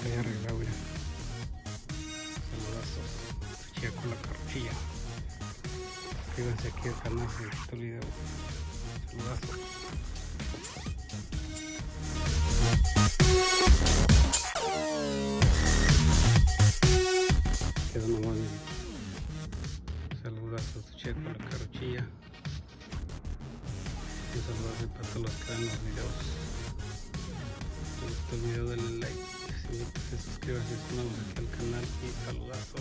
Arreglado ya. Saludazos. Chía con la carchilla. Suscríbanse aquí al canal si les gustó el video. Saludazos. Quedó nomás bien. Saludazos. Chía con la carchilla. Un saludazo para todos los que ven los videos. Si les gustó el video denle like. Pues suscríbanse si no, aquí al canal y saludazos.